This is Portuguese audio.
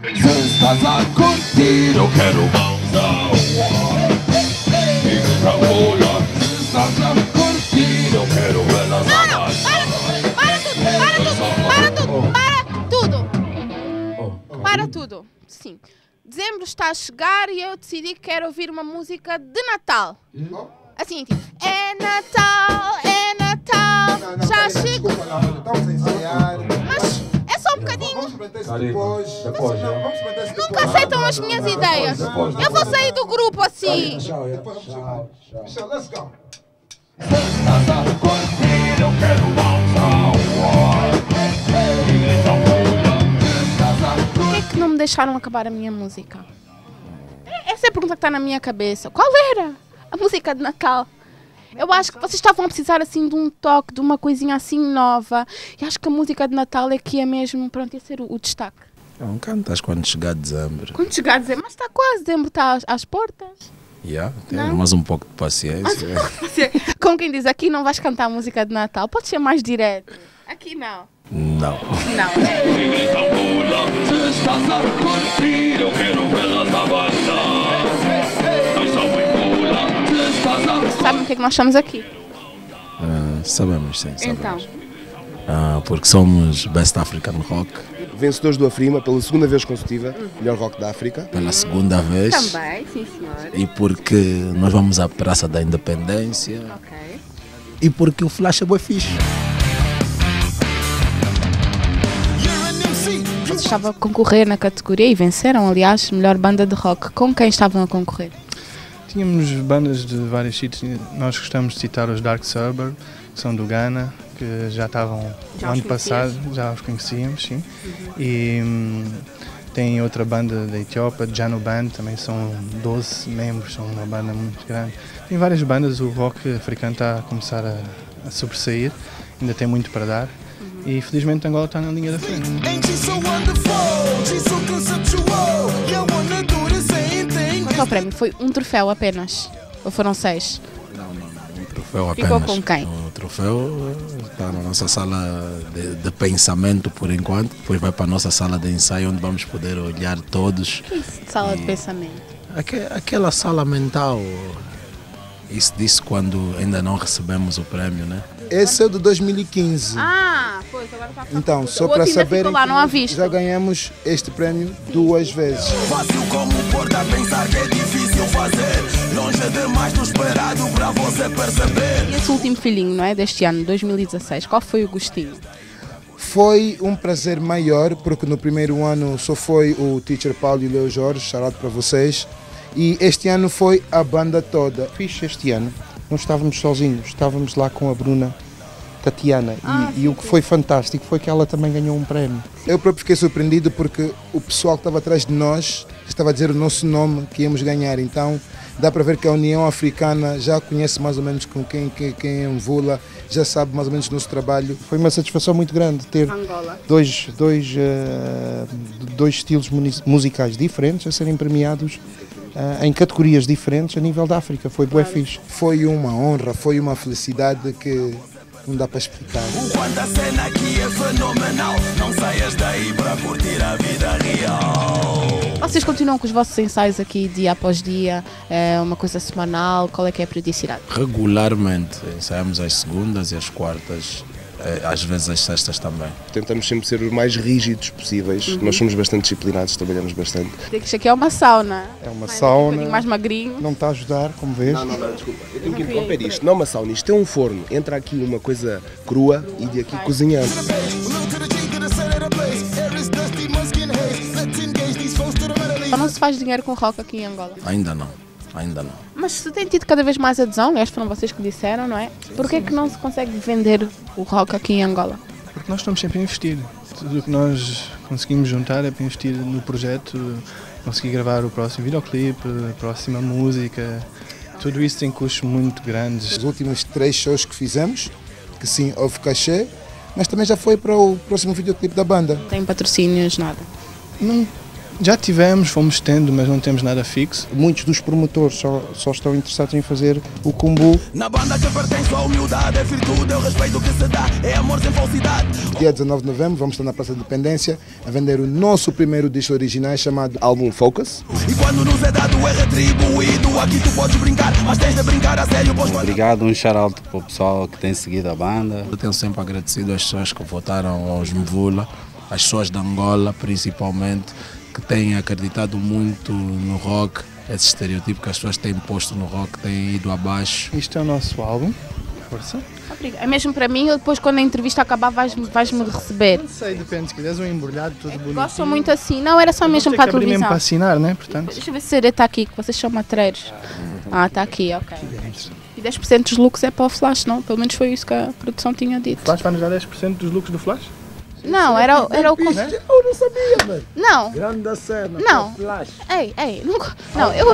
Se estás a curtir, eu quero mãozão. Fica pula. Se estás a curtir, eu quero elas não, para tudo, para tudo, para tudo, para tudo. Para tudo, sim. Dezembro está a chegar e eu decidi que quero ouvir uma música de Natal. Assim, tipo, é Natal, é Natal, já chegou. Estamos a ensaiar. Mas um bocadinho. Vamos experimentar isso Caribe, depois. depois, Não, vamos experimentar isso Nunca depois. aceitam as minhas ideias. Eu vou sair do grupo assim. Depois vamos chegar. Michel, let's go. Estás a curtir, eu quero mãozão. Grita pula. Se estás a Por que é que não me deixaram acabar a minha música? É- Essa é a pergunta que está na minha cabeça. Qual era a música de Natal? Eu acho que vocês estavam a precisar assim de um toque, de uma coisinha assim nova. E acho que a música de Natal é que é mesmo, pronto, ia ser o, o destaque. Não cantas quando chegar dezembro. Quando chegar dizer, mas está quase, dezembro está às, às portas. Yeah, Não? tem mais um pouco de paciência. Como quem diz, aqui não vais cantar a música de Natal, pode ser mais direto. Aqui não. Não. Não, é. Que é que nós estamos aqui? Ah, sabemos, sim, sabemos. Então, Ah, porque somos Best African Rock Vencedores do Afrima pela segunda vez consecutiva, melhor rock da África. pela segunda vez. também, sim senhor. E porque nós vamos à Praça da Independência. Ok. E porque o Flash é boi fixe. Vocês estavam a concorrer na categoria e venceram, aliás, melhor banda de rock. Com quem estavam a concorrer? Tínhamos bandas de vários sítios. Nós gostamos de citar os Dark Suburb, que são do Ghana, que já estavam Já ano passado, já os conhecíamos, sim. E hum, tem outra banda da Etiópia, Jano Band, também são 12 membros, são uma banda muito grande. Tem várias bandas, o rock africano está a começar a, a sobressair, ainda tem muito para dar. E felizmente Angola está na linha da frente. Qual o prémio? Foi um troféu apenas? Ou foram seis? Um troféu Ficou apenas. com quem? O troféu está na nossa sala de, de pensamento por enquanto. Depois vai para a nossa sala de ensaio onde vamos poder olhar todos. Sala de pensamento. Aque- aquela sala mental. Isso disse quando ainda não recebemos o prémio, né? Esse é o de 2015. Ah, Então, só para visto. já ganhamos este prémio duas vezes. Fácil como pôr a pensar que é difícil fazer. Longe demais do esperado pra você perceber. E esse último filhinho, não é? Deste ano, 2016, qual foi o gostinho? Foi um prazer maior, porque no primeiro ano só foi o teacher Paulo e o Leo Jorge, charado para vocês. E este ano foi a banda toda. Fiz este ano, não estávamos sozinhos, estávamos lá com a Bruna Tatiana e, e o que foi fantástico foi que ela também ganhou um prémio. Eu próprio fiquei surpreendido porque o pessoal que estava atrás de nós estava a dizer o nosso nome que íamos ganhar. Então dá para ver que a União Africana já conhece mais ou menos com quem, quem, quem é Mvula, já sabe mais ou menos o nosso trabalho. Foi uma satisfação muito grande ter Angola. dois, dois, eh, dois estilos musicais diferentes a serem premiados eh, em categorias diferentes a nível da África. Foi bué fixe. Foi uma honra, foi uma felicidade que não dá para explicar. O quanto a cena aqui é fenomenal. Não saias daí pra curtir a vida real. Vocês continuam com os vossos ensaios aqui dia após dia? É uma coisa semanal? Qual é que é a periodicidade? Regularmente ensaiamos às segundas e às quartas, às vezes às sextas também. Tentamos sempre ser os mais rígidos possíveis. Nós somos bastante disciplinados, trabalhamos bastante. Isto aqui é uma sauna. É uma Um sauna, bocadinho mais magrinho. não está a ajudar, como vês. Não, não, não, desculpa. Eu tenho que interromper isto. Não é uma sauna, isto é um forno. Entra aqui uma coisa crua e de aqui cozinhamos. Não se faz dinheiro com rock aqui em Angola. Ainda não, ainda não. Mas se tem tido cada vez mais adesão, aliás foram vocês que disseram, não é? Por que é que não se consegue vender o rock aqui em Angola? Porque nós estamos sempre a investir. Tudo o que nós conseguimos juntar é para investir no projeto, conseguir gravar o próximo videoclipe, a próxima música. Tudo isso tem custos muito grandes. Os últimos três shows que fizemos, que sim, houve cachê, mas também já foi para o próximo videoclipe da banda. Não tem patrocínios, nada. Não, Já tivemos, fomos tendo, mas não temos nada fixo. Muitos dos promotores só, só estão interessados em fazer o combo. Na banda que pertence à humildade, é virtude, é o respeito que se dá, é amor sem falsidade. Dia 19 de novembro vamos estar na Praça da Independência a vender o nosso primeiro disco original chamado Álbum Focus. E quando nos é dado, é retribuído. Aqui tu podes brincar, mas tens de brincar a sério, pois Obrigado, um shout-out para o pessoal que tem seguido a banda. Eu tenho sempre agradecido às pessoas que votaram aos Mvula, às pessoas de Angola principalmente, que têm acreditado muito no rock. Esse estereotipo que as pessoas têm posto no rock tem ido abaixo. Isto é o nosso álbum. Força. Obrigada. É mesmo para mim, ou depois quando a entrevista acabar vais-me vais-me receber. Não sei, depende. Se quiseres um embrulhado todo bonito. Gosto muito assim. Não, era só mesmo para a mesmo televisão. para assinar, né? Portanto, Deixa eu ver se está aqui, que vocês são matreiros. Ah, está aqui, ok. E 10% dos lucros é para o Flash, não? Pelo menos foi isso que a produção tinha dito. Flash vai nos dar 10% dos lucros do Flash? Não, era, era o... con- Eu não sabia, mano. Não, Grande cena. Não. Flash. ei, ei, não, não eu...